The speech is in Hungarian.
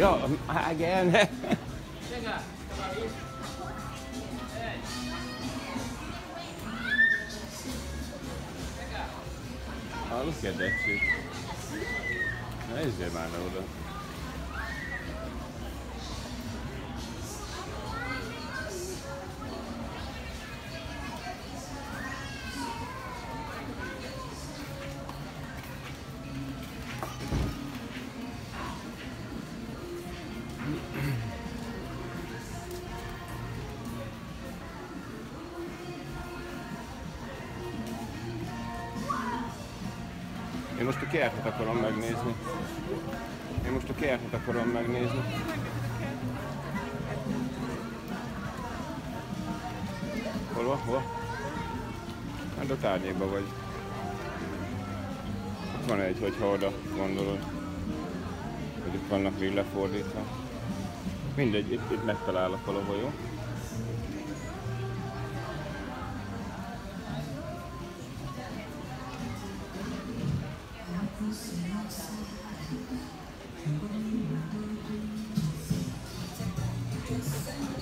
Yo, um, again. oh, look at that shit. That is good, man. Én most a kertet akarom megnézni. Én most a kertet akarom megnézni. Hol van? Hol? Hát a tárnyékban vagy. Ott van egy, hogyha oda gondolod. Hogy itt vannak még lefordítva. Mindegy, itt, itt megtalálok valahol, jó? Thank you.